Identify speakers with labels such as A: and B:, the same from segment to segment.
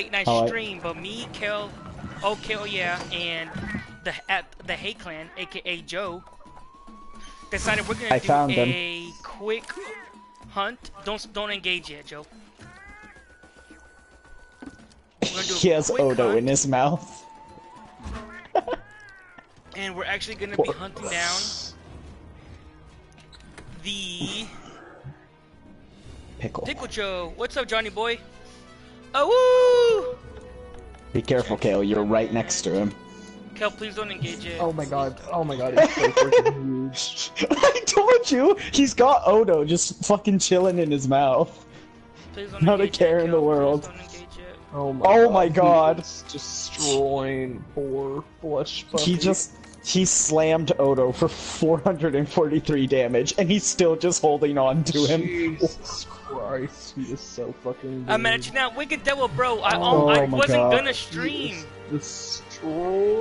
A: late night oh,
B: Alright.
A: stream, but me, Kel, oh Kel, yeah, and the at the Hay Clan, aka Joe, decided we're gonna
B: I
A: do
B: found them.
A: a quick hunt. Don't don't engage yet, Joe. We're gonna do a
B: He has Odo
A: hunt,
B: in his mouth.
A: and we're actually gonna be hunting down the
B: Pickle.
A: Pickle Joe. What's up, Johnny boy? Oh woo!
B: Be careful, Kale. You're right next to him.
A: Kel, please don't engage it.
C: Oh my god. Oh my god, it's so freaking huge.
B: I told you! He's got Odo just fucking chilling in his mouth.
A: Please don't
B: Not a care
A: it,
B: in the world.
A: don't engage it.
C: Oh my
B: Oh
C: god.
B: my god.
C: He's destroying poor flesh puppy.
B: He just he slammed Odo for 443 damage, and he's still just holding on to him.
C: Jesus Christ, he is so fucking
A: I'm
C: good.
A: at you now, Wicked Devil, bro. I
B: Oh
A: I wasn't
B: God.
A: gonna stream.
C: Destroying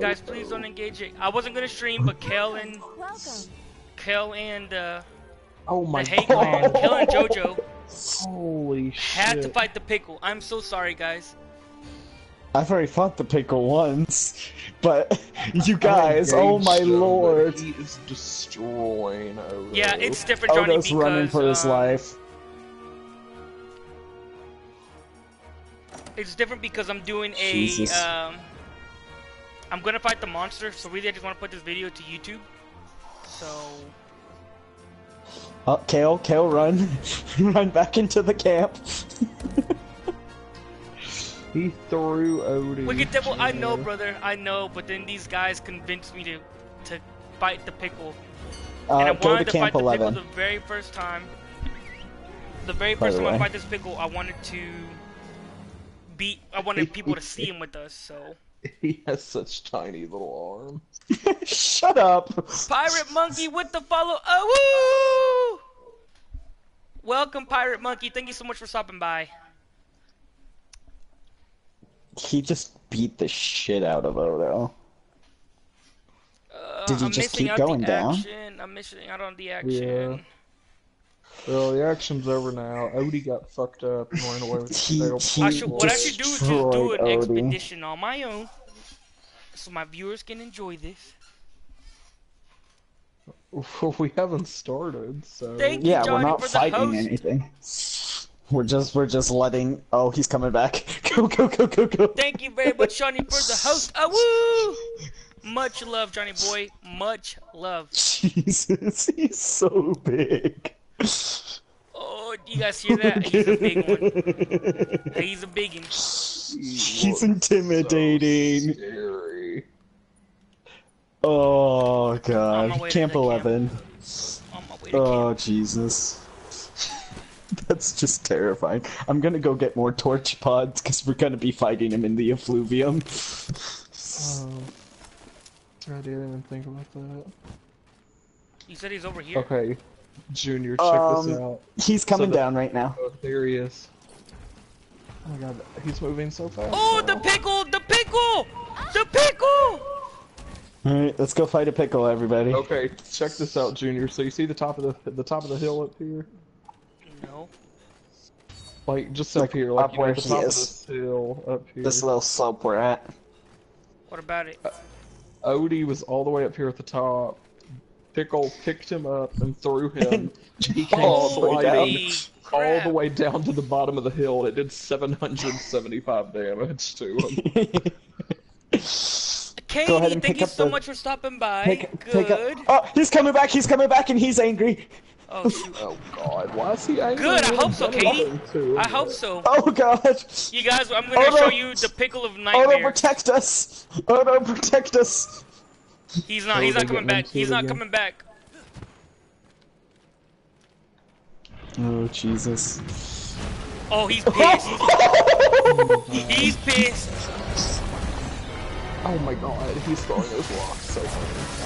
A: Guys, please don't engage it. I wasn't gonna stream, but Kel and
D: Welcome.
A: Kel and uh,
C: Oh my
A: the Hay Clan,
C: god.
A: Kel and JoJo
C: Holy shit.
A: had to fight the pickle. I'm so sorry, guys.
B: I've already fought the pickle once, but you guys, oh my
C: him,
B: lord.
C: He is destroying Odo.
A: Yeah, it's different, Johnny,
B: Odo's
A: because
B: running for his
A: uh,
B: life.
A: It's different because I'm doing a
B: Jesus.
A: um. I'm gonna fight the monster, so really I just want to put this video to YouTube. So
B: Oh, Kale, Kale, run. run back into the camp.
C: He threw Odie.
A: Wicked Devil, I know, brother, I know, but then these guys convinced me to to fight the pickle. and I
B: Uh, go
A: wanted
B: to
A: to
B: camp
A: fight the pickle the very first time. The very first
B: the
A: time I fight this pickle, I wanted to beat. I wanted people to see him with us. So
C: He has such tiny little arm.
B: Shut up.
A: Pirate Monkey with the follow. Oh woo! Welcome, Pirate Monkey. Thank you so much for stopping by.
B: He just beat the shit out of Odo.
A: Uh,
B: Did he
A: I'm
B: just keep going down?
A: Action. I'm missing out on the action. Yeah.
C: Well, the action's over now. Odie got fucked up and ran away with the
B: He-
C: tail.
A: I should, what I should do is just do an
B: Odie.
A: expedition on my own, so my viewers can enjoy this.
C: we haven't started, so.
A: Thank you,
B: Yeah,
A: Johnny,
B: we're not
A: for
B: fighting anything. We're just we're just letting. Oh, he's coming back. Go go go go go.
A: Thank you very much, Johnny, for the host. Ah, woo! Much love, Johnny boy. Much love.
B: Jesus, he's so big.
A: Oh, you guys hear that? He's a big one. He's a big one.
B: He's intimidating.
C: Scary.
B: Oh god. Camp
A: the camp.
B: 11.
A: On my way to
B: Oh. Jesus. That's just terrifying. I'm gonna go get more torch pods because we're gonna be fighting him in the effluvium.
C: Oh. I didn't even think about that.
A: You said he's over here.
C: Okay, Junior, check this
B: Um,
C: out.
B: He's coming
C: the-
B: down right now.
C: Oh, there he is. Oh my god, he's moving so fast.
A: Oh, the pickle! The pickle! The pickle!
B: Alright, let's go fight a pickle, everybody.
C: Okay, check this out, Junior. So you see the top of the the top of the hill up here?
A: No.
C: Like just
B: Like,
C: up here, like
B: up
C: you know,
B: where
C: the
B: he
C: top of
B: is.
C: this hill up here.
B: This little slope we're at.
A: What about it?
C: Uh, Odie was all the way up here at the top. Pickle picked him up and threw him. he came
B: all the way down.
C: sliding all the way down to the bottom of the hill, and it did 775 damage to him.
A: Katie,
B: ahead and
A: thank you so
B: the-
A: much for stopping by.
B: Pick,
A: Good.
B: pick up. Oh, he's coming back. He's coming back, and he's angry.
A: Oh shoot.
C: oh god, why is he angry?
A: Good, I hope so, Katie.
C: anything
A: I hope so.
B: Oh god.
A: You guys, I'm gonna
B: Oh, no.
A: show you the pickle of nightmare.
B: Odo,
A: nightmare.
B: protect us. Odo, protect us.
A: He's not.
C: Oh,
A: He's not coming back. He's
C: it
A: not coming back.
B: Oh Jesus.
A: Oh, he's pissed. he's pissed.
C: Oh my god, he's throwing those rocks so funny.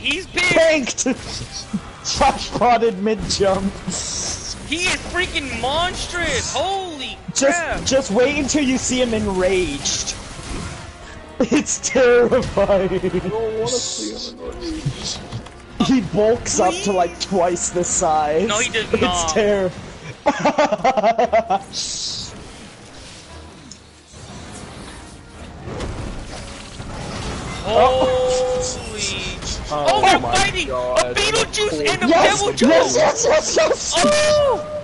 A: He's pissed.
B: Tanked. Josh potted mid jump.
A: He is freaking monstrous. Holy
B: Just,
A: crap.
B: just wait until you see him enraged. It's terrifying.
C: I don't want to see him in
B: He bulks up to like twice the size.
A: No, he does
B: It's terrifying.
A: Holy!
C: Oh.
A: Oh, Oh, we're
C: my
A: fighting
C: God.
A: a Beetlejuice and a
B: yes,
A: Deviljho!
B: yes, yes, yes, yes.
A: Oh!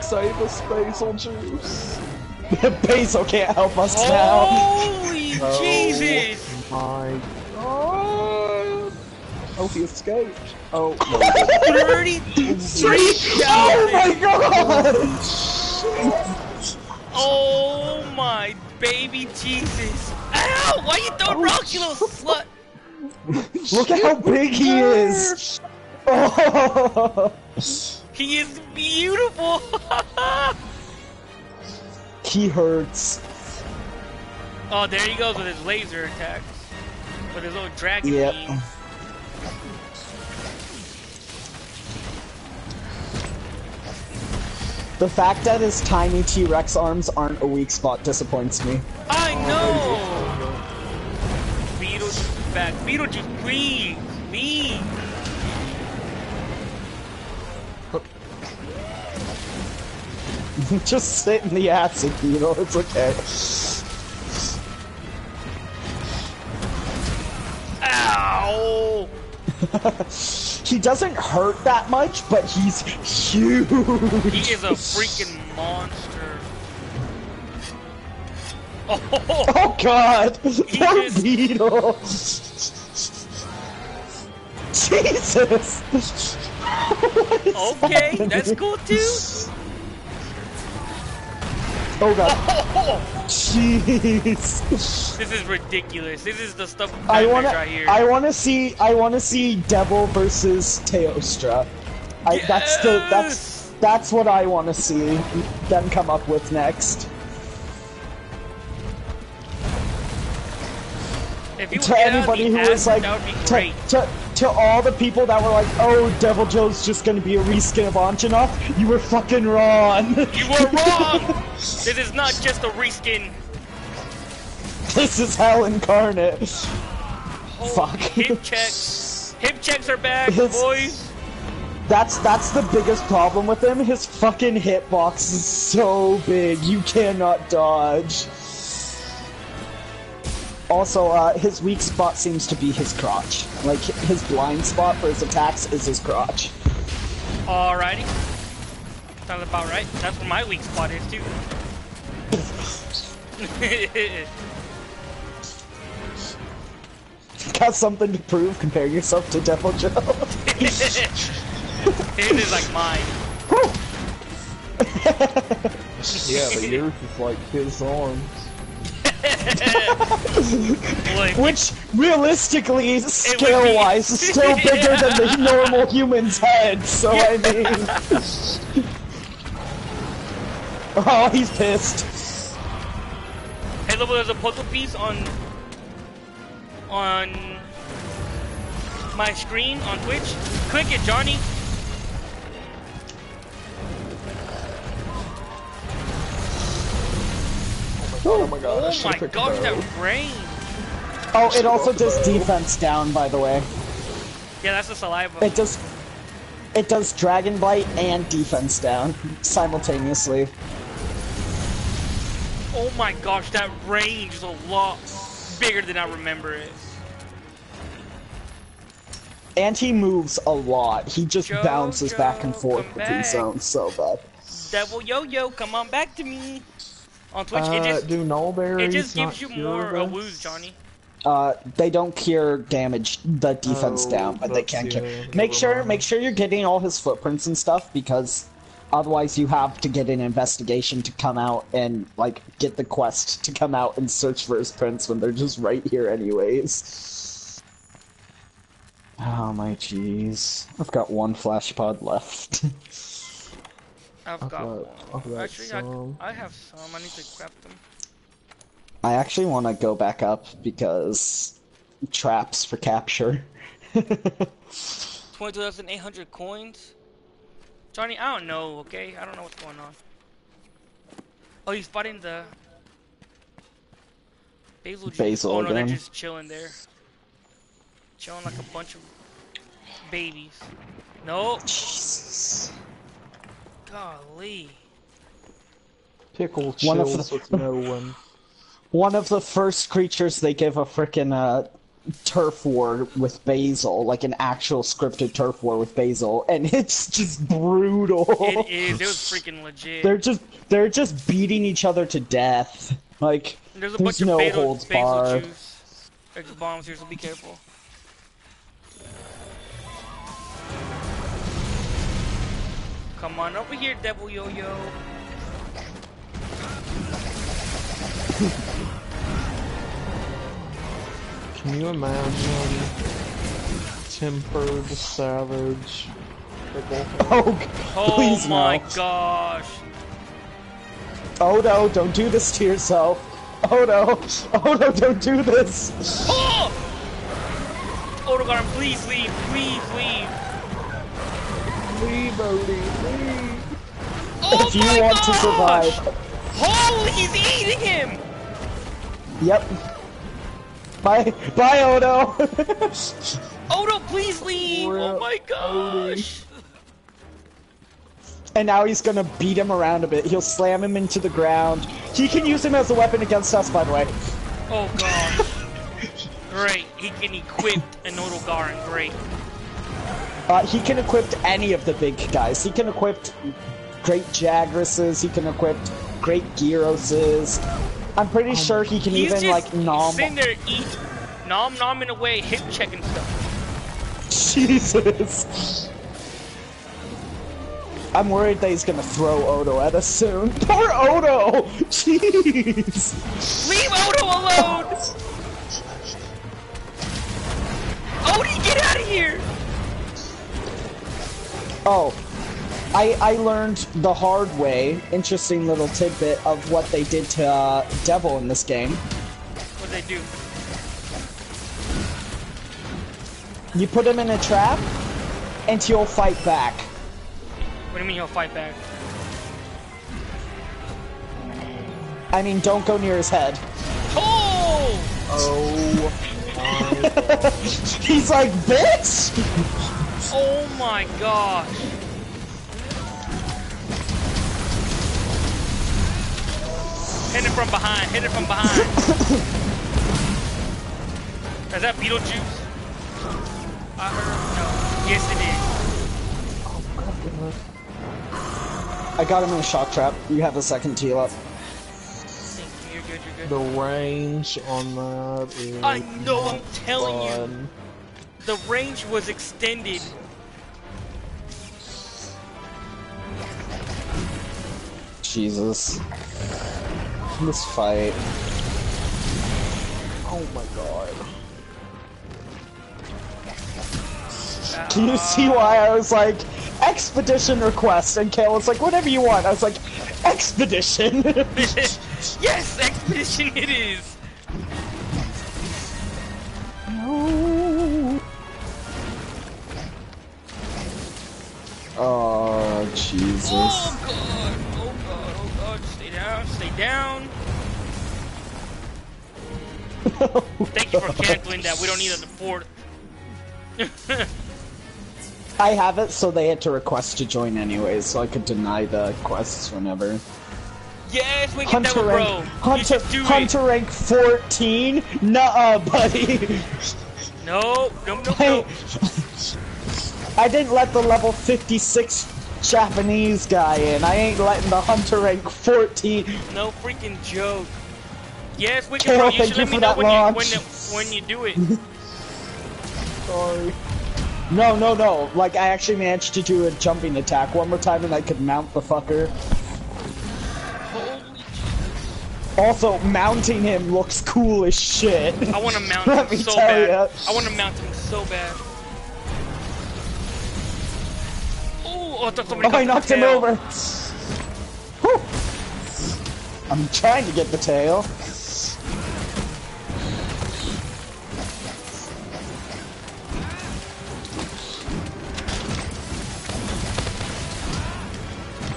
C: Save us, Bazelgeuse.
B: Basil can't help us now.
A: Holy
C: Oh.
A: Jesus!
C: My God. Oh, he escaped. Oh, no, he didn't.
A: 33,000!
B: Oh my god!
A: Oh my baby Jesus! Ow! Why you throwing rocks, you little slut?
B: Look at how big he is! Oh.
A: He is beautiful!
B: He hurts.
A: oh, there he goes with his laser attacks. With his little dragon
B: Yep.
A: beam.
B: The fact that his tiny T-Rex arms aren't a weak spot disappoints me.
A: I know! Back. Beetlejuice, please! Please!
B: Just sit in the acid beetle, it's okay.
A: Ow!
B: He doesn't hurt that much, but he's huge.
A: He is a freaking monster. Oh!
B: Oh god! Poor
A: just-
B: beetle! Jesus!
A: Okay,
B: happening?
A: that's cool too.
B: Oh god.
A: Oh,
B: Jeez.
A: this is ridiculous. This is the stuff
B: I wanna,
A: right here.
B: I wanna see, I wanna see Devil versus Teostra. I, That's the, that's, that's what I wanna see them come up with next.
A: if you
B: To anybody who
A: acid,
B: like,
A: that would be
B: to, to, to all the people that were like, oh, Deviljho's just gonna be a reskin of Anjanath, you were fucking wrong.
A: You were wrong. this is not just a reskin.
B: this is hell incarnate.
A: Oh,
B: Fuck.
A: Hip checks. Hip checks are back,
B: It's-
A: boys.
B: That's that's the biggest problem with him. His fucking hitbox is so big, you cannot dodge. Also, uh, his weak spot seems to be his crotch. Like his blind spot for his attacks is his crotch.
A: Alrighty. Sounds about right. That's where my weak spot is too.
B: Got something to prove? Compare yourself to Deviljho.
A: His is like mine.
C: Yeah, but yours is like his arms.
A: Like,
B: Which, realistically, scale-wise, is still bigger than the normal human's head. So I mean, oh, he's pissed.
A: Hey, look, there's a puzzle piece on on my screen on Twitch. Click it, Johnny.
C: Oh, oh my god,
A: Oh my
C: picked
A: gosh, that
C: bow.
A: rain.
B: Oh, it also does defense down, by the way.
A: Yeah, that's the saliva.
B: It does. It does Dragonblight and defense down simultaneously.
A: Oh my gosh, that range is a lot bigger than I remember it.
B: And he moves a lot. He just
A: Joe,
B: bounces back and forth between
A: back.
B: zones so bad.
A: Devil Yo-Yo, come on back to me. On Twitch, it
C: Uh,
A: just
C: do null berries
A: it just gives you more uh,
C: this?
A: woos, Johnny.
B: Uh, they don't cure damage, the defense
C: Oh,
B: down, but they can cure.
C: yeah,
B: Make sure,
C: mind.
B: make sure you're getting all his footprints and stuff because otherwise you have to get an investigation to come out and like get the quest to come out and search for his prints when they're just right here anyways. Oh my jeez, I've got one flash pod left.
A: I've
C: I've
A: got
C: got-
A: one.
C: I've got
A: Actually,
C: some.
A: I, I have some. I need to craft them.
B: I actually want to go back up because traps for capture.
A: 22,800 coins. Johnny, I don't know, okay? I don't know what's going on. Oh, he's fighting the... Bazelgeuse.
B: Basil
A: Oh, no, they're just chilling there. Chilling like a bunch of babies. No.
B: Jesus.
A: Golly.
C: Pickle
B: One of
C: chills
B: the-
C: with no one.
B: One of the first creatures they give a frickin' uh, turf war with Basil, like an actual scripted turf war with Basil, and it's just brutal.
A: It is. It was freaking legit.
B: They're just they're just beating each other to death. Like
A: There's a
B: there's
A: bunch of
B: no
A: basil,
B: holds
A: basil
B: barred.
A: juice. There's bombs here, so be careful. Come on over here, Devil Yo-Yo.
C: Can you imagine tempered savage pickle?
B: Oh,
A: Oh
B: please
A: my
B: no.
A: gosh.
B: Oh no, don't do this to yourself. Oh no, oh no, don't do this.
A: Oh! Odogaron, please leave, please leave.
C: Leave, Odie, leave.
A: Oh
B: if you want to survive.
A: Holy, he's eating him!
B: Yep. Bye, bye, Odo.
A: Odo, please leave! Oh my gosh!
B: and now he's gonna beat him around a bit. He'll slam him into the ground. He can use him as a weapon against us, by the way.
A: Oh gosh. Great, he can equip an Odogaron, great.
B: Uh, he can equip any of the big guys. He can equip great Jagrases. He can equip great Girroses. I'm pretty sure he can
A: He's
B: even like nom.
A: sitting there eat, nom nom in a way, hip checking stuff.
B: Jesus. I'm worried that he's gonna throw Odo at us soon. Poor Odo! Jeez!
A: Leave Odo alone! Odie, get out of here!
B: Oh, I I learned the hard way. Interesting little tidbit of what they did to uh, Devil in this game.
A: What they do?
B: You put him in a trap, and he'll fight back.
A: What do you mean he'll fight back?
B: I mean, don't go near his head.
A: Oh!
C: Oh
B: He's like, bitch!
A: Oh my gosh. Hit it from behind, hit it from behind. Is that Beetlejuice? I heard, no. Yes, it is.
B: I got him in a shock trap. You have a second to heal up.
A: You, you're good, you're
C: The range on that is
A: I know, I'm telling you. The range was extended.
B: Jesus. This fight.
C: Oh my god.
B: Can you see why I was like, expedition request? And Kale was like, whatever you want. I was like, expedition!
A: yes, expedition it is. No.
B: oh, Jesus.
A: Oh god, oh god, oh god. Stay down, stay down. Thank you for canceling that. We don't need a fourth.
B: I have it, so they had to request to join anyways, so I could deny the quests whenever.
A: yes, we can
B: Hunter rank,
A: bro.
B: Hunter, Hunter rank 14? Nuh-uh, buddy.
A: it. No, no, no, no.
B: I didn't let the level 56 Japanese guy in. I ain't letting the Hunter rank 14.
A: No freaking joke. Yes, we can. Bro. You
B: thank
A: should
B: you
A: me know
B: that
A: when you, when, when you do it.
C: Sorry.
B: No, no, no. Like, I actually managed to do a jumping attack one more time and I could mount the fucker.
A: Holy
B: Also, mounting him looks cool as shit.
A: I want to mount him so bad.
B: ya.
A: I want to mount him so bad. Oh, I somebody
B: Oh, I knocked him over. Whew. I'm trying to get the tail.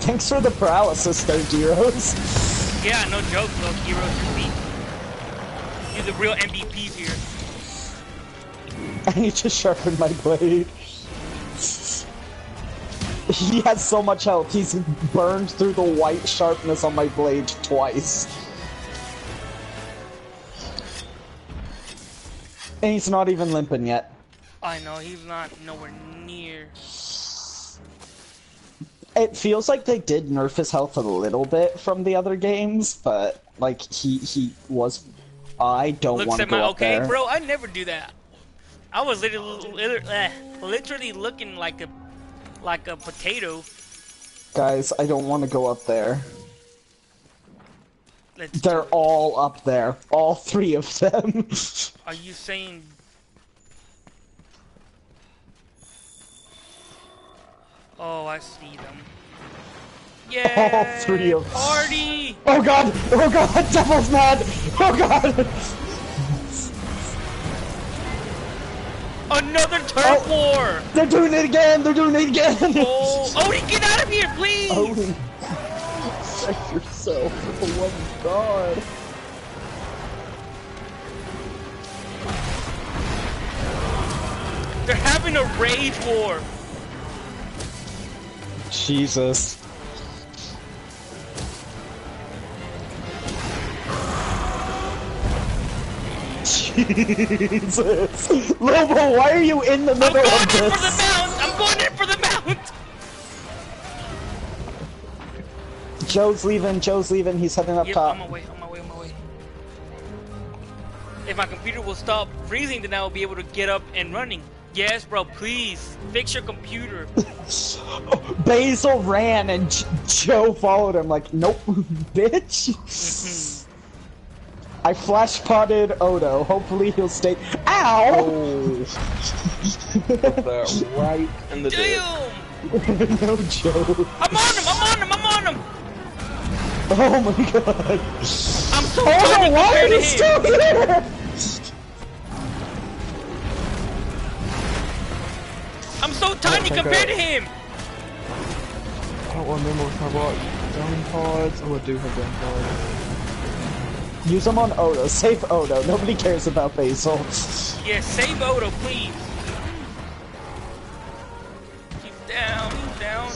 B: Thanks for the paralysis there, Girros.
A: Yeah, no joke, look, heroes. You're the real MVPs here.
B: I need to sharpen my blade. he has so much health. He's burned through the white sharpness on my blade twice. And he's not even limping yet.
A: I know he's not nowhere near.
B: It feels like they did nerf his health a little bit from the other games, but like he he was. I don't want to go
A: my
B: up
A: okay,
B: there.
A: bro. I never do that. I was literally, literally, eh, literally looking like a like a potato.
B: Guys, I don't want to go up there.
A: Let's
B: They're all up there. All three of them.
A: Are you saying? Oh, I see them. Yeah.
B: All three of- them.
A: party.
B: oh god! Oh god! Devil's mad! Oh god!
A: Another turf
B: Oh.
A: war.
B: They're doing it again! They're doing it again!
A: Oh, Odie, get out of here, please.
B: Odin, save yourself for the love of God.
A: They're having a rage war.
B: Jesus. Jesus. Lobo, why are you in the middle of this?
A: I'm going in for the mount. I'm going in for the mount.
B: Joe's leaving, Joe's leaving, he's heading up
A: Yep,
B: top.
A: on my way, on my way, on my way. If my computer will stop freezing, then I will be able to get up and running. Yes, bro, please fix your computer.
B: Basil ran and J- Joe followed him like, nope, bitch. Mm-hmm. I flash potted Odo. Hopefully he'll stay. Ow!
C: Oh. Put that right in the dick.
A: Damn!
B: no, Joe.
A: I'm on him! I'm on him! I'm on him!
B: Oh my god.
A: I'm so
B: Oh
A: tiny
B: no, why are
A: compared to
B: you
A: him.
B: still here?
A: I'm so tiny
C: think
A: compared
C: I-
A: to him.
C: I don't remember if I bought down pods. Oh, I do have down pods.
B: Use them on Odo. Save Odo. Nobody cares about Basil.
A: Yeah, save Odo, please. He's down, down.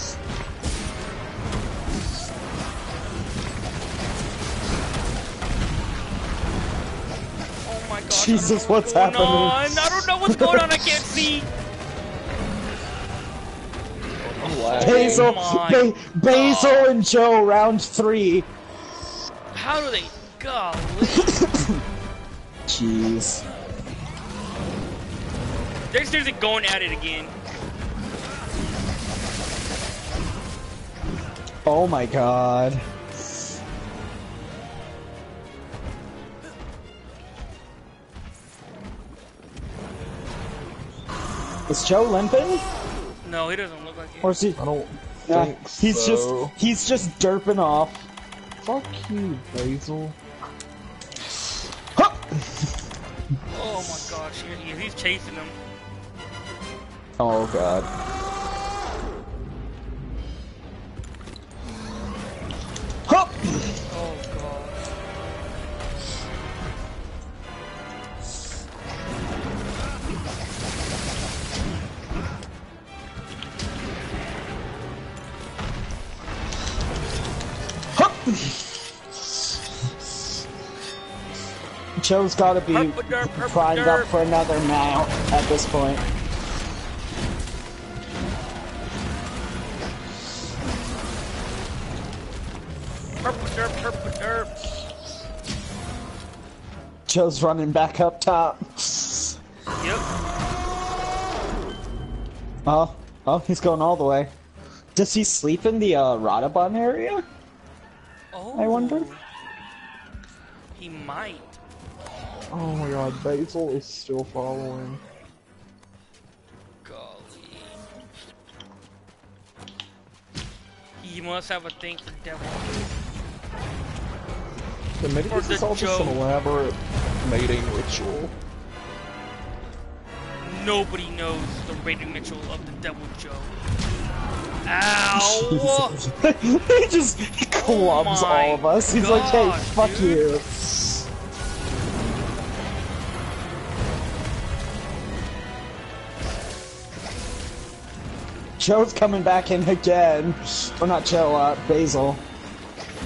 A: Oh my god.
B: Jesus, what's happening?
A: On. I don't know what's going on. I can't see.
C: I'm.
B: Basil, oh
A: my
B: ba- Basil and Joe, round three.
A: How do they? Golly.
B: Jeez.
A: They're seriously going at it again.
B: Oh my god. Is Joe limping?
A: No, he doesn't look like it.
B: Or is he?
C: I don't
B: Nah,
C: think
B: he's
C: so.
B: just he's just derping off.
C: Fuck you, Basil.
A: Oh my gosh, he, he- he's chasing them.
B: Oh god. Huh!
A: Oh
B: Joe's gotta be
A: Herp a herp
B: primed up for another mount at this point.
A: A derp, a derp.
B: Joe's running back up top.
A: Yep.
B: Oh, oh, he's going all the way. Does he sleep in the uh, Radobaan area?
A: Oh.
B: I wonder.
A: He might.
C: Oh my god, Basil is still following.
A: Golly. He must have a thing for devil. Or
C: this
A: the
C: is all just an elaborate mating ritual.
A: Nobody knows the mating ritual of the Devil Joe. Ow!
B: he just oh clubs
A: Oh
B: all of us. He's like, hey, fuck
A: dude.
B: you. Joe's coming back in again. Or not Joe, uh, Basil.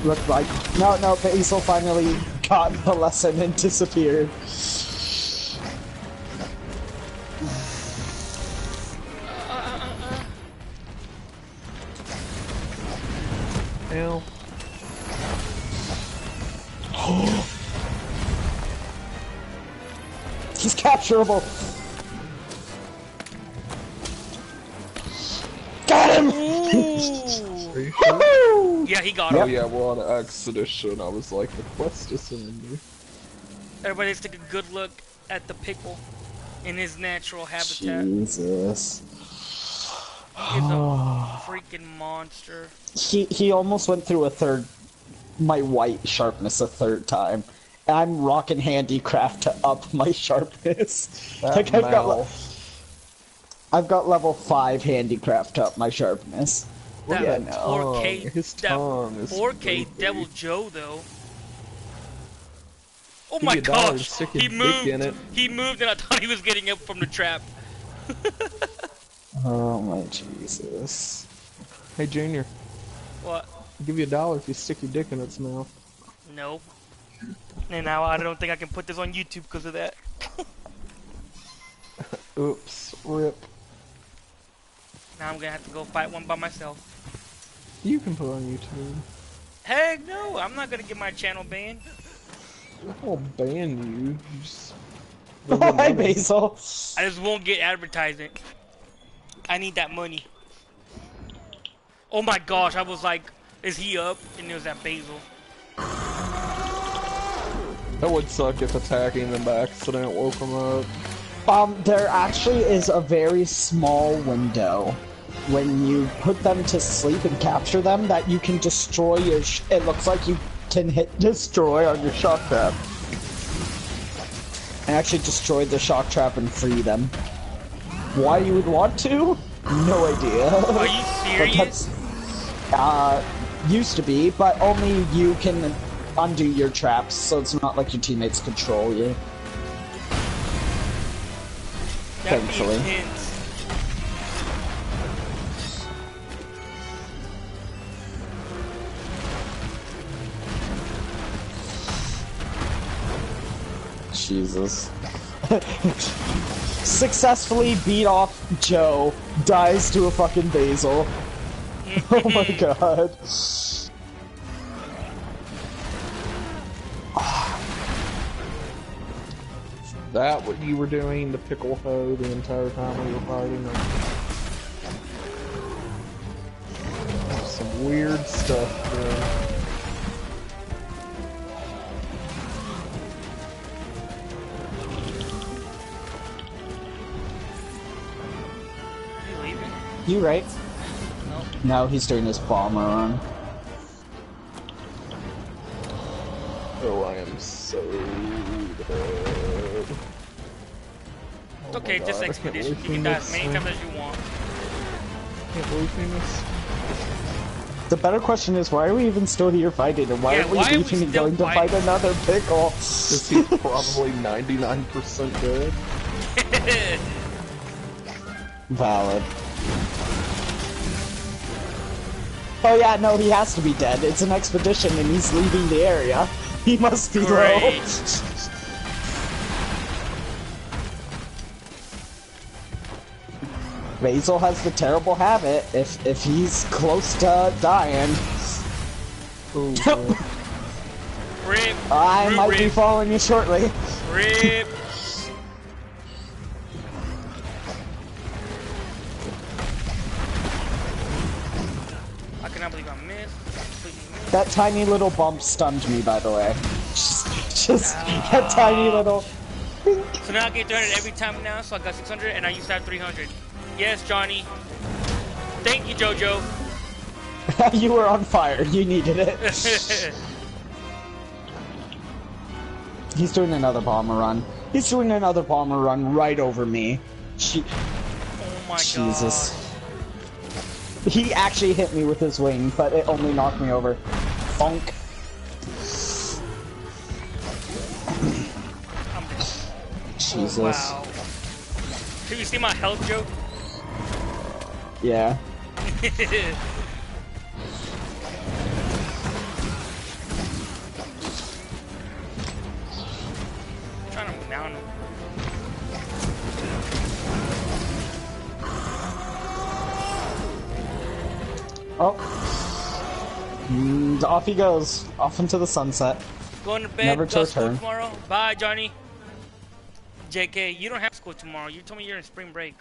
B: Looked like. No, no, Basil finally got the lesson and disappeared. He's capturable.
C: Sure?
A: Yeah, he got
C: Oh
A: him.
C: yeah, we're on an expedition. I was like, the quest is ending.
A: Everybody's take a good look at the pickle in his natural habitat.
B: Jesus.
A: He's a freaking monster.
B: He he almost went through a third my white sharpness a third time. I'm rocking handicraft to up my sharpness.
C: That
B: like I've got le-
C: mouth.
B: I've got level five handicraft up my sharpness.
A: That
B: Yeah, no.
A: 4K,
C: tongue. His
A: that 4K
C: really
A: Devil. Joe though. Oh
C: Give
A: my
C: me a dollar and
A: gosh! He moved.
C: in it.
A: He moved, and I thought he was getting up from the trap.
B: Oh my Jesus.
C: Hey Junior,
A: What?
C: I'll give you a dollar if you stick your dick in its mouth.
A: No. And now I don't think I can put this on YouTube because of that.
C: Oops, rip.
A: Now I'm gonna have to go fight one by myself.
C: You can put on YouTube.
A: Heck no! I'm not gonna get my channel banned.
C: I'll ban you. you just...
B: Oh, hi Basil.
A: I just won't get advertising. I need that money. Oh my gosh! I was like, "Is he up?" And it was that Basil.
C: That would suck if attacking them by accident woke them up.
B: Um, there actually is a very small window when you put them to sleep and capture them that you can destroy your. Sh- it looks like you can hit destroy on your shock trap. And actually destroy the shock trap and free them. Why you would want to? No idea.
A: Are you serious?
B: that's uh used to be, but only you can undo your traps, so it's not like your teammates control you.
A: That'd
B: thankfully. Jesus. Successfully beat off Joe, dies to a fucking basil. oh my god.
C: That what you were doing, the pickle hoe, the entire time we were fighting. Like, some weird stuff there.
A: You
B: right?
A: No.
B: No, he's doing his bomber run.
A: Okay, just
C: God,
A: expedition. You can
C: we
A: die as many times as you want.
C: Can't believe we.
B: The better question is, why are we even still here fighting, and why
A: Yeah,
B: are we
A: why are we
B: leaving and
A: still
B: going to
A: fighting?
B: fight another pickle?
C: This is probably 99% good.
B: Valid. Oh yeah, no, he has to be dead. It's an expedition and he's leaving the area. He must be
A: Great.
B: low. Basil has the terrible habit, if if he's close to dying,
C: Oh, God.
A: Rip.
B: I
A: Rip,
B: might be following you shortly.
A: Rip. I cannot believe I missed. Missed.
B: That tiny little bump stunned me, by the way. Just, just that tiny ah. little.
A: So now I get 300 every time now, so I got 600 and I used to have 300. Yes, Johnny. Thank you, JoJo.
B: you were on fire. You needed it. He's doing another bomber run. He's doing another bomber run right over me. She,
A: oh my
B: Jesus.
A: god.
B: he actually hit me with his wing, but it only knocked me over. Funk. Jesus.
A: Wow. Can you see my health, Joe?
B: Yeah.
A: trying to mount him.
B: Oh. And off he goes. Off into the sunset.
A: Going to bed.
B: Never to
A: school
B: return.
A: tomorrow. Bye, Johnny. JK, you don't have school tomorrow. You told me you're in spring break.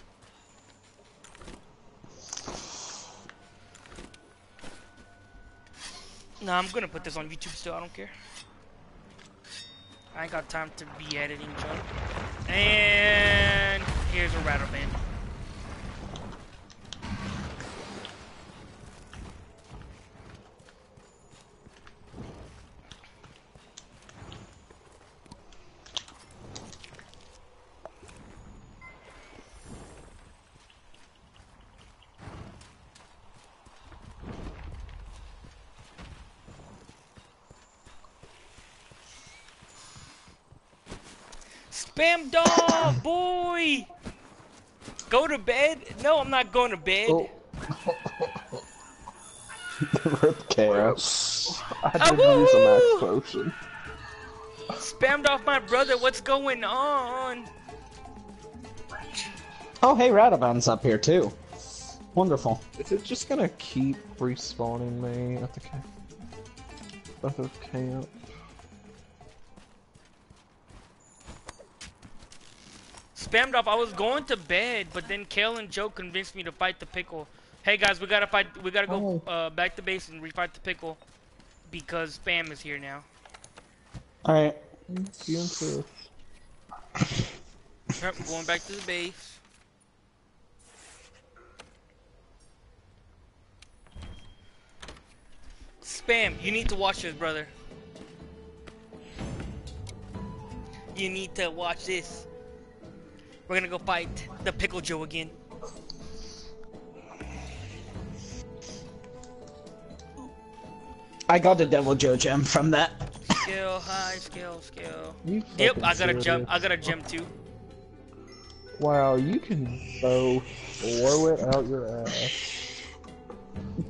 A: Nah, I'm gonna put this on YouTube still. I don't care. I ain't got time to be editing junk. And here's a rattle band. Spam dog, boy! Go to bed? No, I'm not going to bed.
B: Oh. Rip KO.
C: I didn't use a max potion.
A: Spammed off my brother. What's going on?
B: Oh, hey, Radobaan's up here too. Wonderful.
C: Is it just gonna keep respawning me at the camp? At the camp?
A: Spammed off. I was going to bed, but then Kale and Joe convinced me to fight the pickle. Hey guys, we gotta fight. We gotta go uh, back to base and refight the pickle because Spam is here now.
B: Alright.
C: Be into
A: Yep, I'm going back to the base. Spam, you need to watch this, brother. You need to watch this. We're gonna go fight the Pickle Joe again.
B: I got the Deviljho gem from that.
A: Skill, high skill, skill.
C: You
A: Yep, I got a gem. I got a gem too.
C: Wow, you can bow throw it out your ass.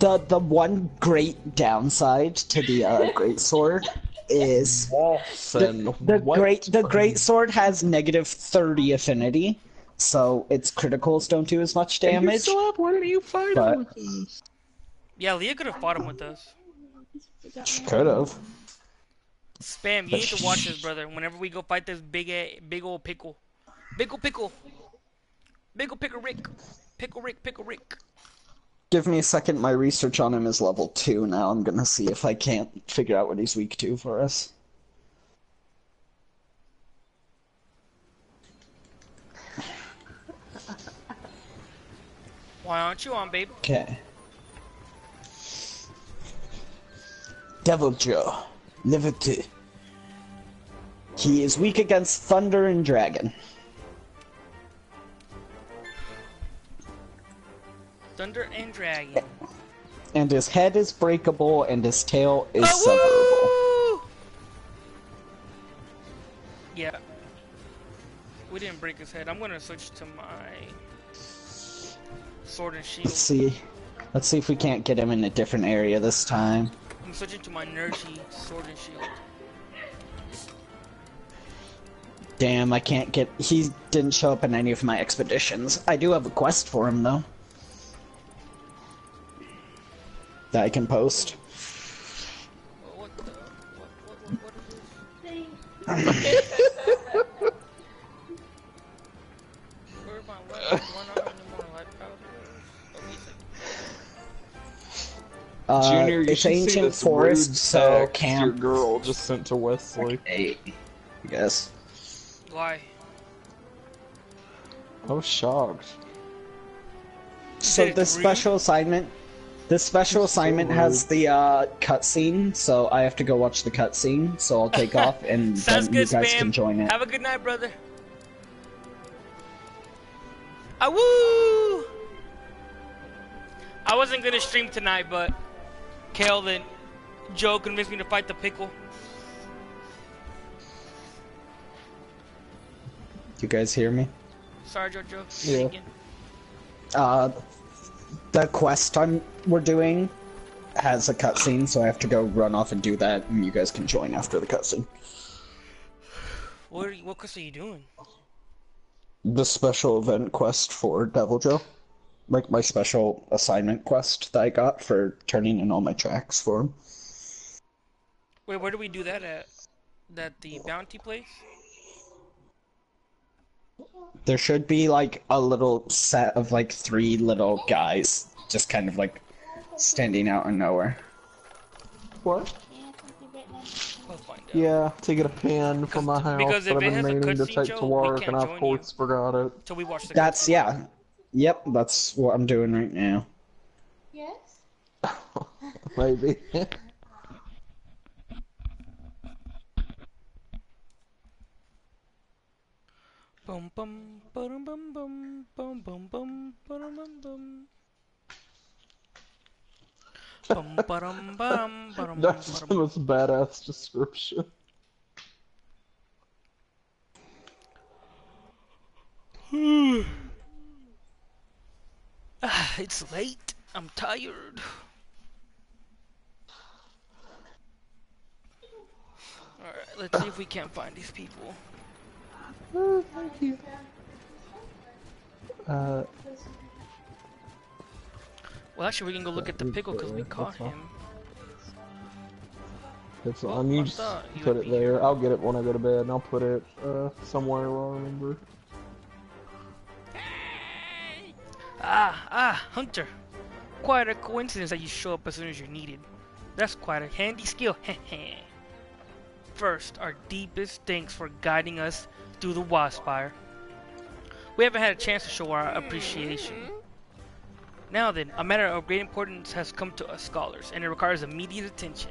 B: The the one great downside to the uh, great sword is the, the
C: what?
B: great the great sword has negative thirty affinity, so its criticals don't do as much
C: And you
B: damage.
C: still up, why didn't you fight
B: but-
C: him with us?
A: Yeah, Leah could have fought him with us.
B: She could have.
A: Spam, you need to watch this, brother. Whenever we go fight this big, eh, big old pickle, big old pickle, big old pickle Rick, pickle Rick, pickle Rick.
B: Give me a second. My research on him is level two now. I'm gonna see if I can't figure out what he's weak to for us.
A: Why aren't you on, babe?
B: Okay. Deviljho, two. He is weak against thunder and dragon.
A: Thunder and Dragon.
B: And his head is breakable and his tail is severable.
A: Oh, woo! Yeah. We didn't break his head. I'm gonna switch to my sword and shield.
B: Let's see. Let's see if we can't get him in a different area this time.
A: I'm switching to my Nergy sword and shield.
B: Damn, I can't get. He didn't show up in any of my expeditions. I do have a quest for him though. That I can post.
A: What the? What, what, like-
B: Uh,
C: Junior, you
B: it's
C: should see
B: ancient
C: this
B: forest,
C: rude
B: so
C: text your girl just sent to Wesley.
B: Eight, I guess.
A: Why?
C: I was shocked.
B: So
A: Is it
B: this
A: rude?
B: special assignment, this special
C: It's so
B: assignment has the uh, cutscene, so I have to go watch the cutscene. So I'll take off, and
A: Sounds
B: then you guys
A: spam.
B: can join it.
A: Have a good night, brother. Ah, woo! I wasn't gonna stream tonight, but Kale and Joe convinced me to fight the pickle.
B: You guys hear me?
A: Sorry, Jojo.
C: Yeah.
A: Again.
B: Uh, The quest I'm we're doing has a cutscene, so I have to go run off and do that, and you guys can join after the cutscene.
A: What are you, what quest are you doing?
B: The special event quest for Deviljho. Like my special assignment quest that I got for turning in all my tracks for him.
A: Wait, where do we do that at? That the bounty place?
B: There should be like a little set of like three little guys just kind of like standing out in nowhere.
C: What?
A: We'll find out.
C: Yeah, to get a pen from my house
A: because
C: that
A: if
C: I've
A: it
C: been
A: has a
C: meaning to take
A: Joe,
C: to
A: we
C: work,
A: can't
C: and I of
A: join
C: course forgot it.
A: Till we watch the
B: That's yeah. Yep, that's what I'm doing right now.
D: Yes?
C: Maybe.
A: Bum bum bum bum bum bum bum bum bum bum bum. Bum ba-dum bum ba-dum
C: That's the
A: ba-dum.
C: most badass description.
A: Ah, it's late. I'm tired. Alright, let's see if we can't find these people.
C: Oh, thank you. Uh,
A: Well, actually, we can go look at the pickle because we caught
C: that's
A: him.
C: it's
A: Well,
C: on you. Just put it there.
A: here.
C: I'll get it when I go to bed, and I'll put it uh, somewhere where I remember.
A: Ah, ah, Hunter. Quite a coincidence that you show up as soon as you're needed. That's quite a handy skill. First, our deepest thanks for guiding us through the Wildspire. We haven't had a chance to show our appreciation. Now then, a matter of great importance has come to us scholars, and it requires immediate attention.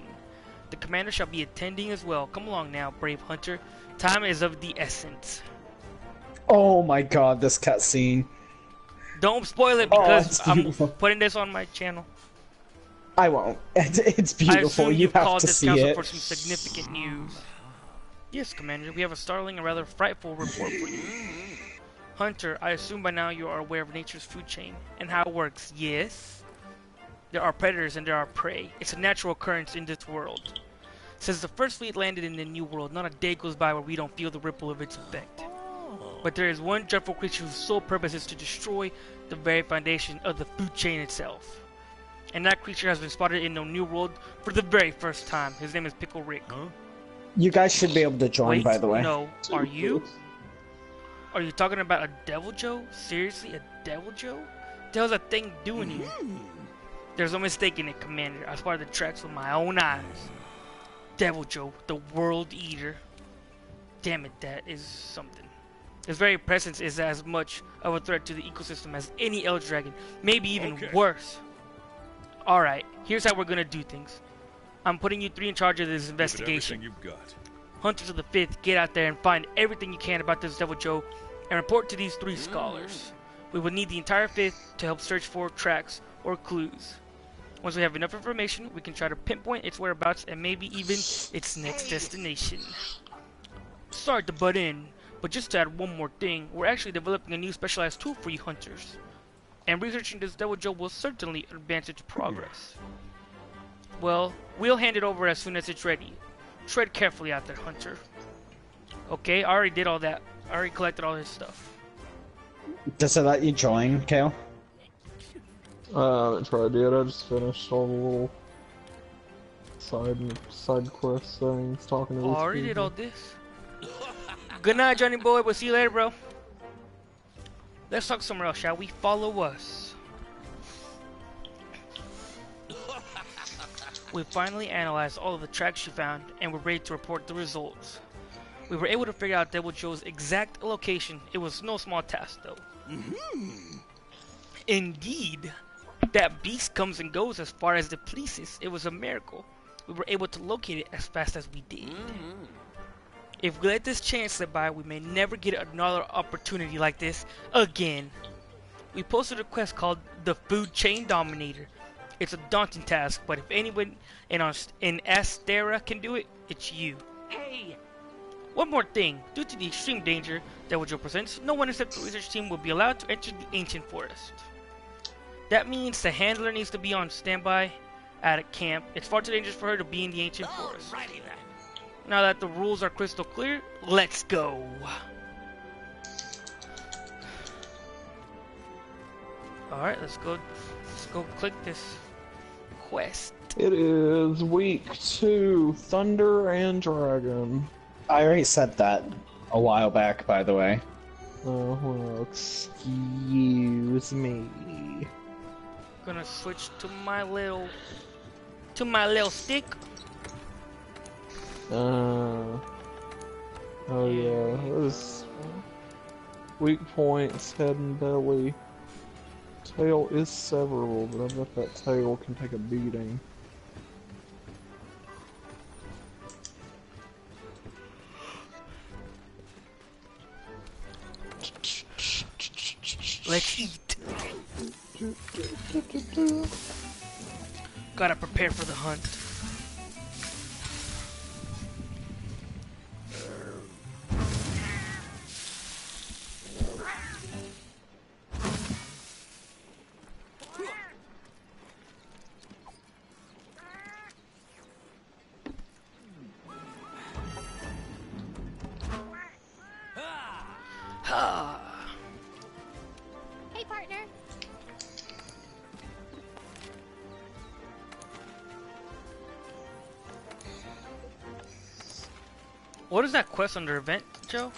A: The commander shall be attending as well. Come along now, brave hunter. Time is of the essence.
B: Oh my god, this cutscene.
A: Don't spoil it
B: Oh,
A: because
B: it's
A: I'm putting this on my channel.
B: I won't. It's,
A: I
B: beautiful.
A: assume
B: You
A: you've
B: have to
A: this
B: see it.
A: for some significant news. Yes, Commander, we have a startling and rather frightful report for you. Hunter, I assume by now you are aware of nature's food chain and how it works, yes? There are predators and there are prey. It's a natural occurrence in this world. Since the first fleet landed in the New World, not a day goes by where we don't feel the ripple of its effect. Oh. But there is one dreadful creature whose sole purpose is to destroy the very foundation of the food chain itself. And that creature has been spotted in the New World for the very first time. His name is Pickle Rick.
B: You guys should be able to join,
A: Wait,
B: by the way.
A: no, are you? Are you talking about a Deviljho? Seriously, a Deviljho? The hell's that thing doing here? Mm-hmm. There's no mistake in it, Commander. I spotted the tracks with my own eyes. Deviljho, the World Eater. Damn it, that is something. His very presence is as much of a threat to the ecosystem as any Elder Dragon, maybe even
E: Okay.
A: worse. Alright, here's how we're gonna do things. I'm putting you three in charge of this investigation.
E: everything you've got.
A: Hunters of the Fifth, get out there and find everything you can about this Deviljho and report to these three scholars. We will need the entire Fifth to help search for tracks or clues. Once we have enough information, we can try to pinpoint its whereabouts and maybe even its next destination. Sorry to butt in, but just to add one more thing, we're actually developing a new specialized tool for you hunters. And researching this Deviljho will certainly advance its progress. Well, we'll hand it over as soon as it's ready. Tread carefully out there, Hunter. Okay, I already did all that. I already collected all his stuff.
B: Does it let you join, Kale?
C: Uh, I haven't tried yet. I just finished all the little side side quest things, talking to
A: Oh,
C: these
A: I already did all this. Good night, Johnny boy. We'll see you later, bro. Let's talk somewhere else, shall we? Follow us. We finally analyzed all of the tracks you found, and we're ready to report the results. We were able to figure out Deviljho's exact location. It was no small task, though. Mm-hmm. Indeed, that beast comes and goes as far as the polices. It was a miracle. We were able to locate it as fast as we did. Mm-hmm. If we let this chance slip by, we may never get another opportunity like this again. We posted a quest called the Food Chain Dominator. It's a daunting task, but if anyone in, in Astera can do it, it's you. Hey! One more thing. Due to the extreme danger that Joe presents, no one except the research team will be allowed to enter the Ancient Forest. That means the handler needs to be on standby at a camp. It's far too dangerous for her to be in the ancient forest. Then. Now that the rules are crystal clear, let's go. Alright, let's go let's go click this quest.
C: It is weak two, Thunder and Dragon.
B: I already said that a while back, by the way.
C: Oh, well, excuse me.
A: Gonna switch to my little to my little stick.
C: Uh, oh yeah, this weak points, head and belly. Tail is severable, but I bet that tail can take a beating.
A: Let's eat. Gotta prepare for the hunt. Ha!
D: Hey, partner.
A: What is that quest under event, Joe?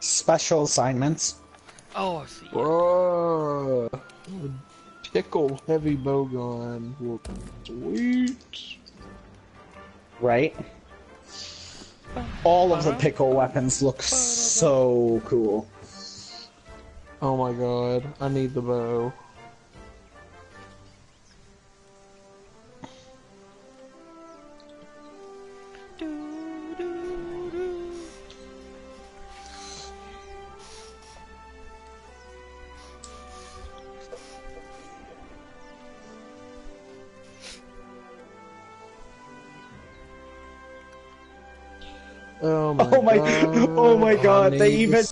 B: Special assignments.
A: Oh, I see.
C: Bruh, pickle heavy bowgun look sweet.
B: right? All of the
A: Uh-huh.
B: pickle weapons look so cool.
C: Oh my god, I need the bow. God,
B: they even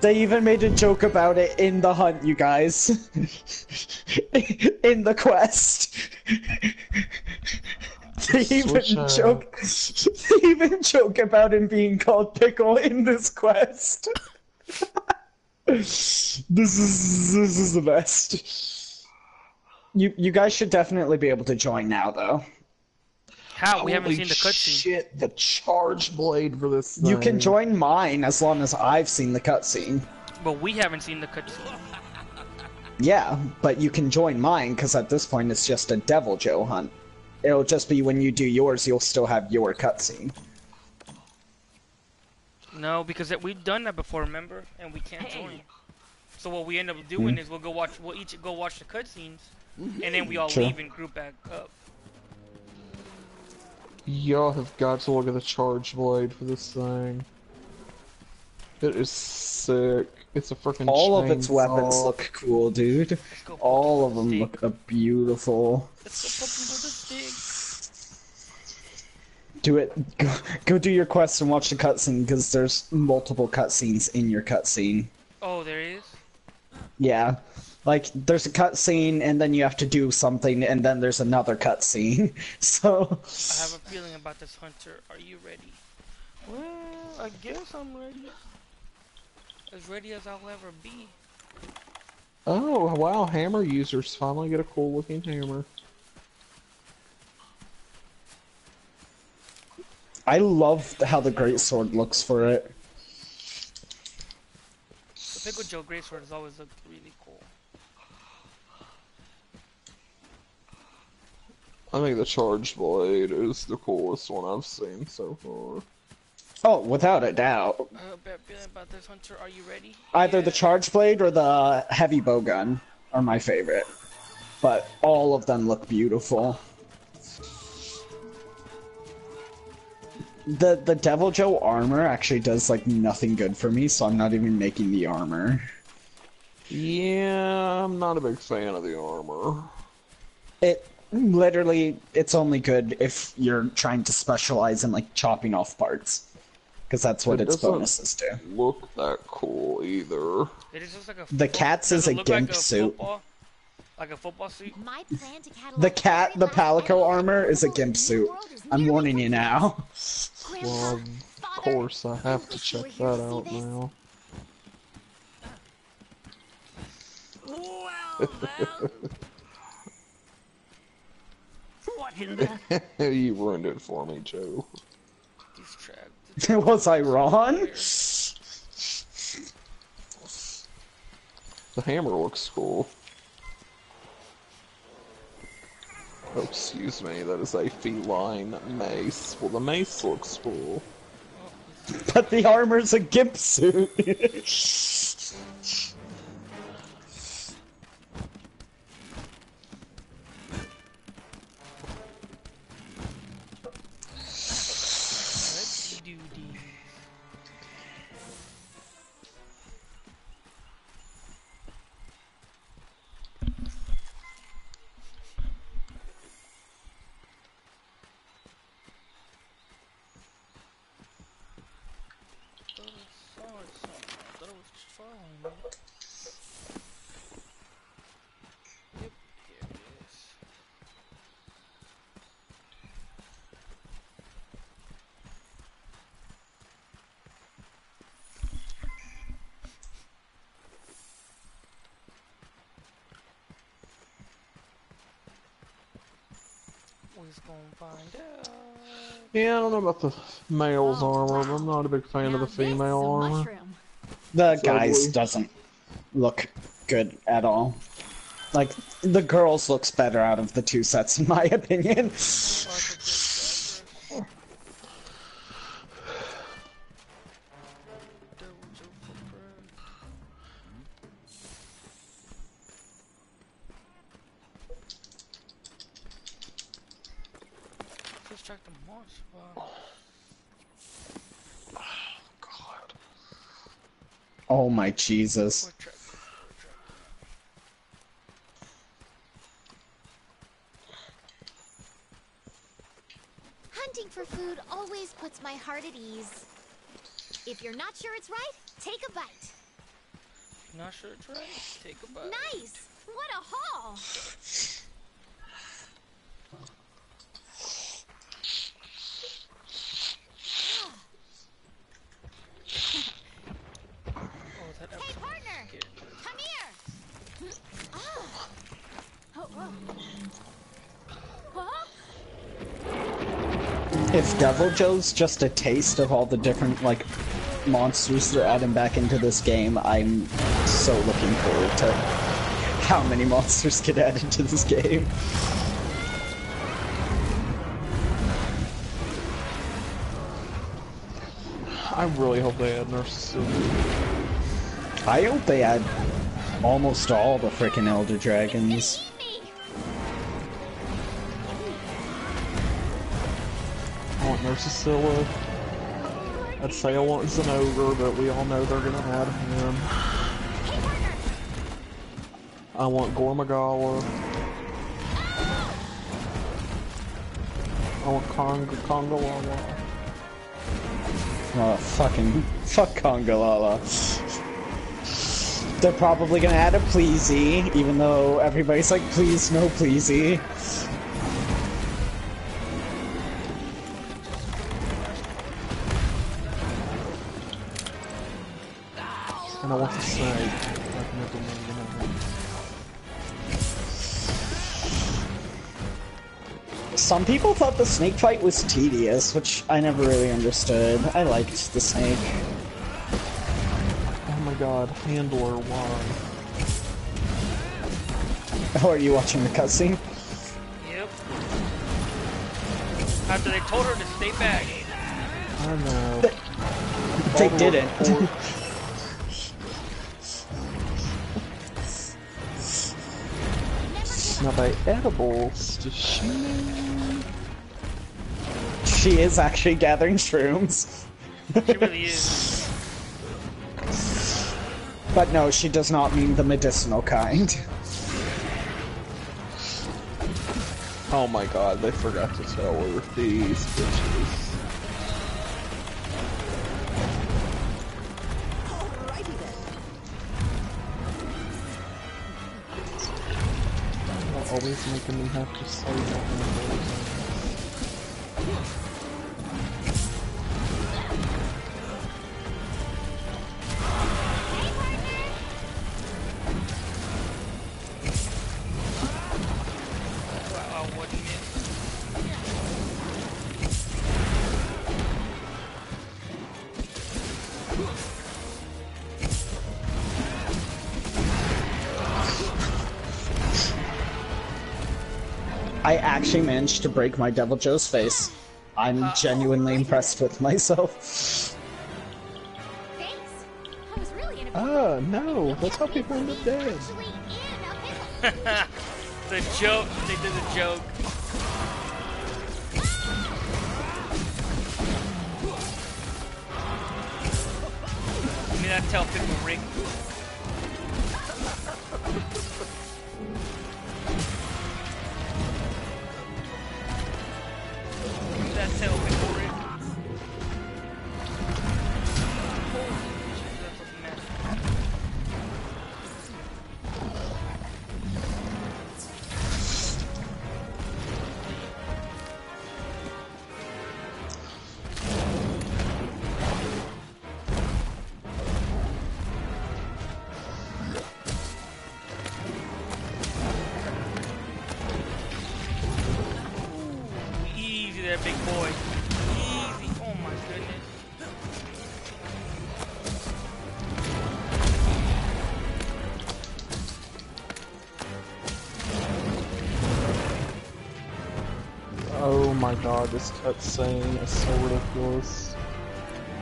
B: They even made a joke about it in the hunt, you guys. in the quest. they even
C: Switch, uh,
B: joke. They even joke about him being called Pickle in this quest. this is this is the best. You you guys should definitely be able to join now, though.
A: How? We haven't
C: Holy
A: seen the cutscene.
C: Shit, the charge blade for this.
B: You can join mine as long as I've seen the cutscene.
A: But we haven't seen the cutscene.
B: Yeah, but you can join mine because at this point it's just a Deviljho hunt. It'll just be when you do yours, you'll still have your cutscene.
A: No, because that- we've done that before, remember? And we can't join. So what we end up doing hmm. is we'll go watch. We'll each go watch the cutscenes, and then we hmm. all
B: Sure.
A: leave and group back up.
C: Y'all have got to look at the charge blade for this thing. It is sick. It's a freaking.
B: All of its weapons look cool, dude. All of them
A: stick.
B: look beautiful.
A: Let's go fucking do.
B: Do it. Go, go do your quest and watch the cutscene because there's multiple cutscenes in your cutscene.
A: Oh, there is.
B: Yeah. Like, there's a cutscene, and then you have to do something, and then there's another cutscene. So,
A: I have a feeling about this hunter. Are you ready? Well, I guess I'm ready. As ready as I'll ever be.
C: Oh wow! Hammer users finally get a cool looking hammer.
B: I love how the Great Sword looks for it.
A: The Pickle Joe Greatsword has always looked really cool.
C: I think the charge blade is the coolest one I've seen so far.
B: Oh, without a doubt.
A: I have a about this hunter. Are you ready?
B: Either the charge blade or the heavy bowgun are my favorite. But all of them look beautiful. The the Deviljho armor actually does like nothing good for me, so I'm not even making the armor.
C: Yeah, I'm not a big fan of the armor.
B: It literally it's only good if you're trying to specialize in like chopping off parts. Because that's what
C: It
B: its bonuses do.
C: Look that cool either.
A: It is just like a.
B: The cat's is a
A: look like
B: gimp suit.
A: football? Like a football suit?
D: My plan to catalog
B: The cat, the palico armor is a gimp suit. I'm warning you now.
D: Grandpa,
C: Well, of course, I have to check that out now.
E: Well then. what in the
C: you ruined it for me, Joe.
A: These traps.
B: Was I wrong?
C: The hammer looks cool. Oh, excuse me, that is a feline mace. Well, the mace looks cool.
B: But the armor's a gimp suit.
A: gonna find out.
C: Yeah, I don't know about the male's
D: Oh,
C: armor, but I'm not a big fan of the female armor.
B: the
C: It's
B: guys
C: ugly.
B: doesn't look good at all. Like the girls looks better out of the two sets, in my opinion. My Jesus!
A: What track? What track?
D: Hunting for food always puts my heart at ease. If you're not sure it's right, take a bite.
A: Not sure it's right? Take a bite.
D: Nice! What a haul!
A: Oh, that
D: Hey,
A: episode.
D: partner!
A: Get-
D: Come here! Ah. Oh, whoa. Huh?
B: If Deviljho's just a taste of all the different like monsters they're adding back into this game, I'm so looking forward to how many monsters get added to this game.
C: I really hope they add Narcissus.
B: I hope they add almost all the freaking Elder Dragons.
C: Narcissilla. I'd say I want Zinogre, but we all know they're gonna add him. I want Gore Magala. I want Kong Congalala.
B: Oh, fucking fuck Congalala. They're probably gonna add a Pleasy, even though everybody's like, please, no Pleasy.
C: And I want the snake. I've never known that.
B: Some people thought the snake fight was tedious, which I never really understood. I liked the snake.
C: Oh my god, Handler, why?
B: Oh, are you watching the cutscene?
A: Yep. After they told her to stay back.
C: I know.
B: They
C: All the
B: didn't.
C: Report-
D: Never
C: Now by edibles, does she
B: she is actually gathering shrooms.
A: She really is.
B: But no, she does not mean the medicinal kind.
C: Oh my god, they forgot to tell her these bitches. Always making me have to say that.
B: Actually managed to break my Deviljho's face. I'm genuinely impressed with myself.
D: Thanks. I was really in a
C: Ah, no, that's how people end up dead.
D: in a pickle.
A: the joke. They did a joke. Give me that tail pickle, Rick.
C: God, this cutscene is so ridiculous.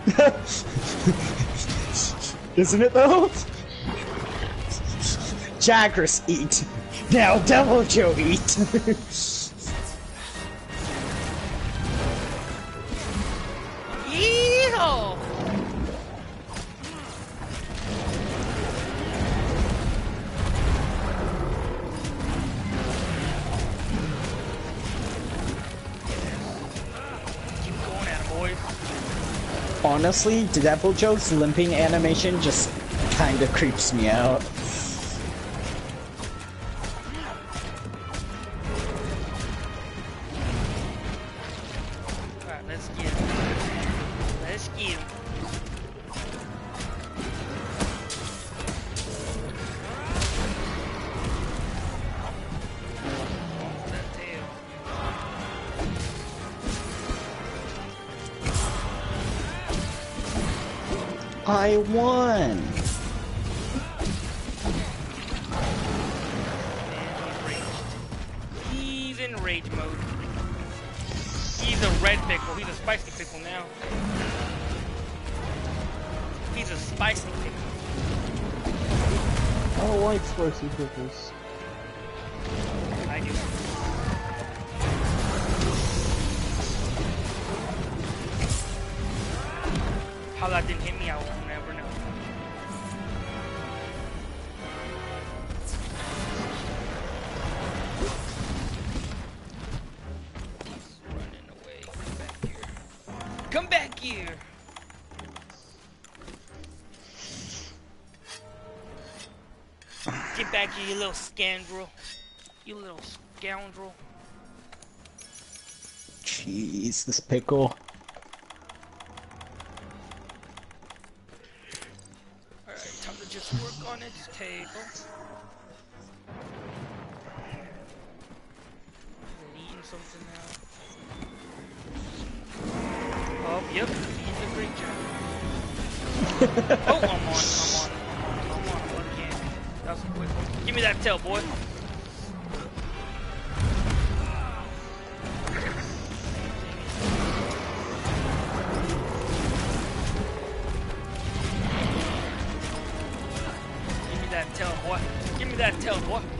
B: Isn't it though? Jagras eat. Now Deviljho eat. Honestly, Deviljho's limping animation just kinda creeps me out. I won!
A: And he's enraged. He's in rage mode. He's a red pickle. He's a spicy pickle now. He's a spicy pickle.
C: I don't like spicy pickles.
A: You little scoundrel. You little scoundrel.
B: Jeez, this pickle.
A: That tail,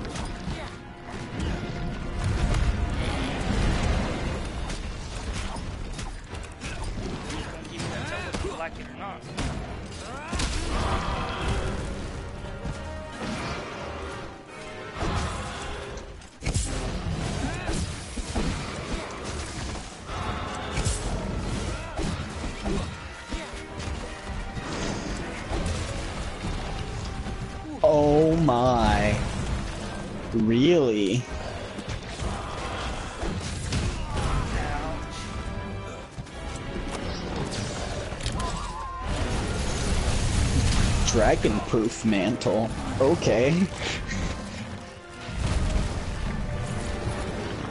B: Dragon proof mantle. Okay.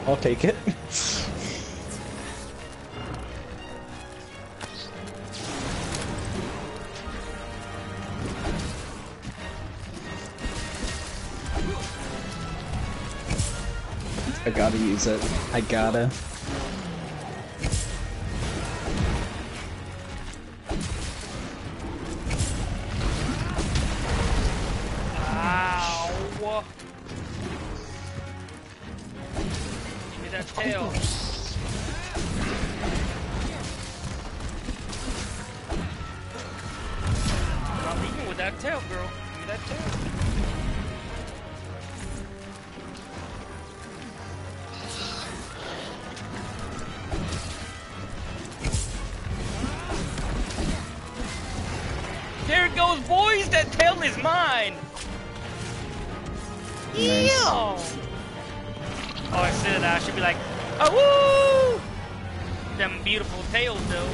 B: I'll take it. I gotta use it. I gotta.
A: Oh, instead of that, I should be like, oh, woo! Them beautiful tails, though.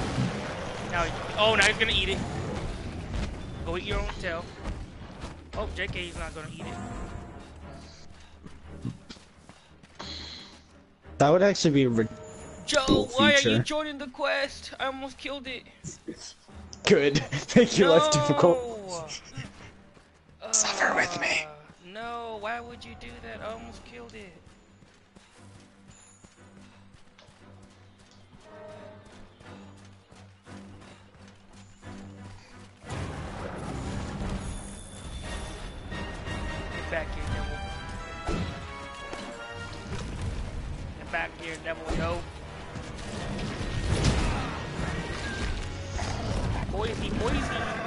A: Now, oh, now he's gonna eat it. Go eat your own tail. Oh, JK, he's not gonna eat it.
B: That would actually be re-
A: Joe, why are you joining the quest? I almost killed it.
B: good. Make your life difficult.
A: No.
B: Suffer with me.
A: Uh, No, why would you do that? I almost killed it. Here, devil, yo. Boise, Boise.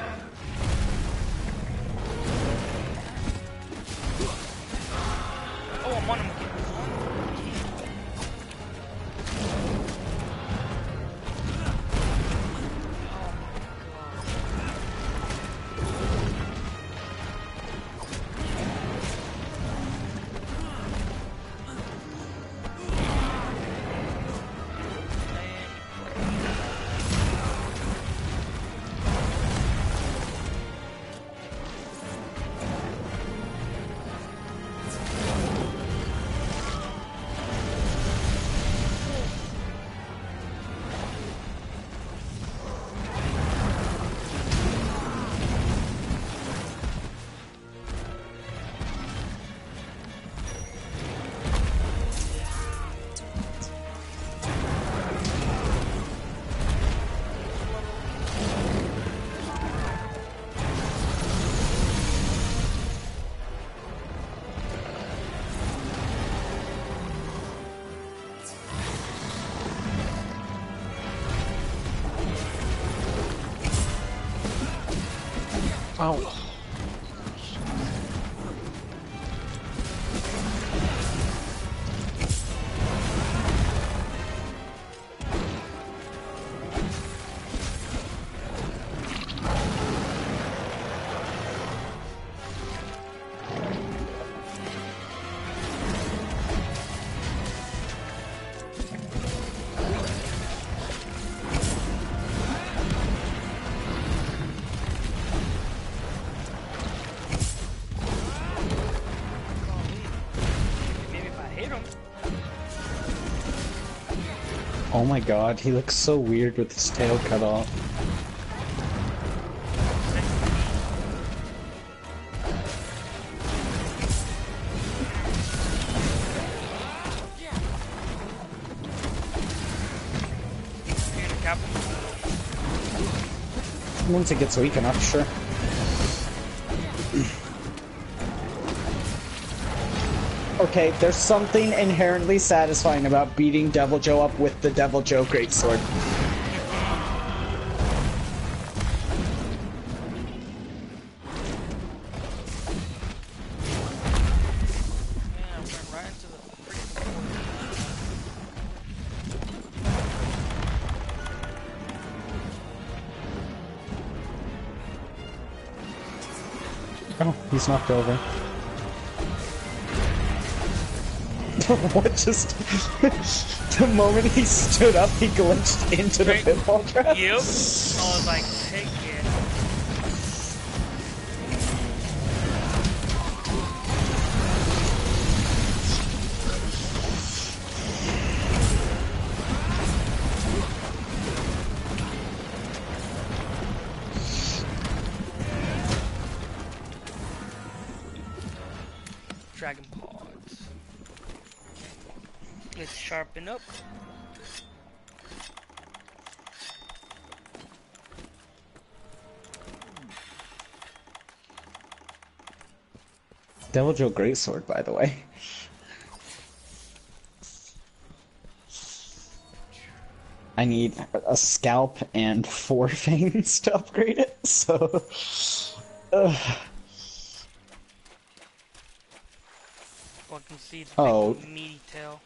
A: Oh.
B: My god, he looks so weird with his tail cut off.
A: You're gonna cap him.
B: Once it gets weak enough, sure. Okay, there's something inherently satisfying about beating Deviljho up with the Deviljho Greatsword. Oh, he's knocked over. what just... the moment he stood up, he glitched into the
A: Right.
B: pinball trap?
A: Yep. I was like, take
B: Deviljho Greatsword, by the way. I need a scalp and four fangs to upgrade it, so... Ugh.
A: Fucking see its
B: Oh.
A: meaty tail.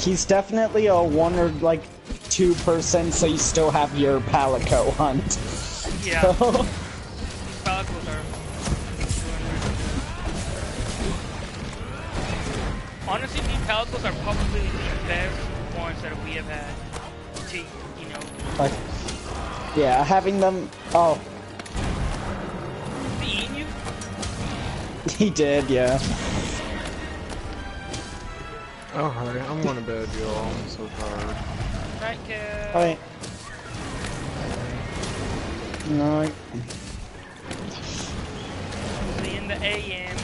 B: He's definitely a one or like two person, so you still have your Palico hunt.
A: Yeah,
B: So,
A: these pellicles are. Honestly, these pellicles are probably the best ones that we have had. To you know,
B: like, yeah, having them. Oh,
A: he eating you?
B: he did, yeah.
C: Alright, I'm going to bed, y'all. I'm so tired.
A: Night cat.
B: Alright. No.
A: Early in the AM.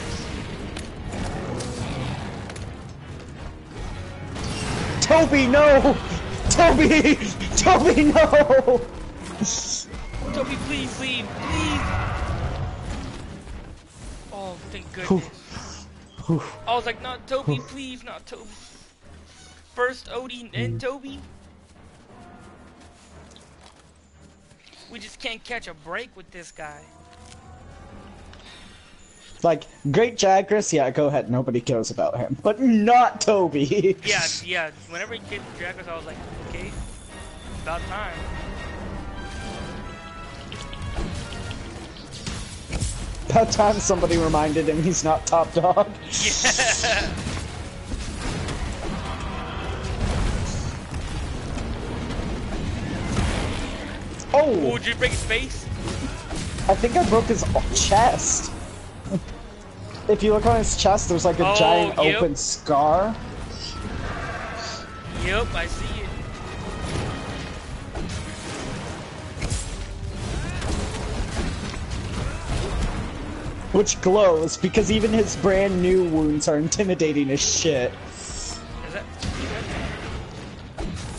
B: Toby, no! Toby! Toby, no!
A: Toby, please leave, please. Oh, thank goodness. I was like, not Toby, please, not Toby. First Odie and mm. Toby. We just can't catch a break with this guy.
B: Like, great Jagras, yeah, go ahead, nobody cares about him. But not Toby!
A: Yeah, yeah. Whenever he killed Dracos, I was like, okay, about time.
B: About time somebody reminded him he's not top dog.
A: Yeah.
B: Oh!
A: Oh, did you break his face?
B: I think I broke his chest. If you look on his chest, there's like a
A: Oh,
B: giant
A: yep.
B: open scar.
A: Yep, I see
B: Which glows because even his brand new wounds are intimidating as shit.
A: Is that?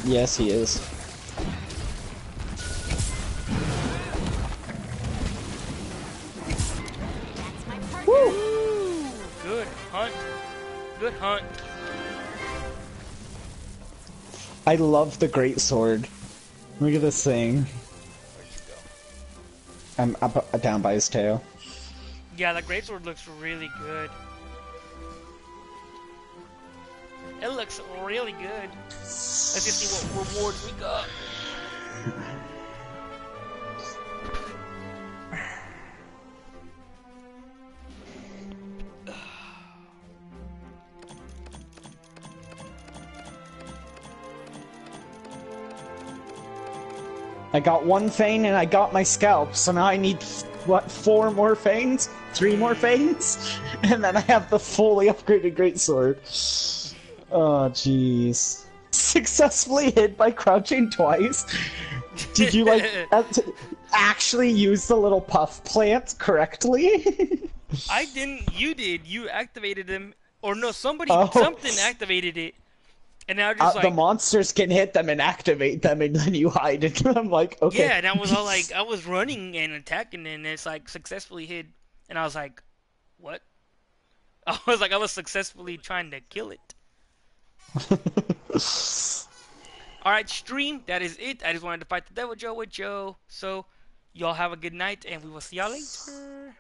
B: Yes, he is.
D: That's my.
B: Woo!
A: Good hunt. Good hunt.
B: I love the great sword. Look at this thing.
A: Where'd you go?
B: I'm up, down by his tail.
A: Yeah, the greatsword looks really good. It looks really good. Let's just see what rewards we got.
B: I got one fang and I got my scalp, so now I need what four more fangs? Three more fangs? And then I have the fully upgraded greatsword. Oh jeez. Successfully hit by crouching twice. Did you like actually use the little puff plant correctly?
A: I didn't. You did. You activated them, or no? Somebody,
B: Oh.
A: something activated it, and I was
B: Uh,
A: just
B: the monsters can hit them and activate them, and then you hide And I'm like, okay.
A: yeah. And I was all like, I was running and attacking, and it's like successfully hit, and I was like, what? I was like, I was successfully trying to kill it. Alright, stream, that is it. I just wanted to fight the Deviljho with Joe. So, y'all have a good night, and we will see y'all later.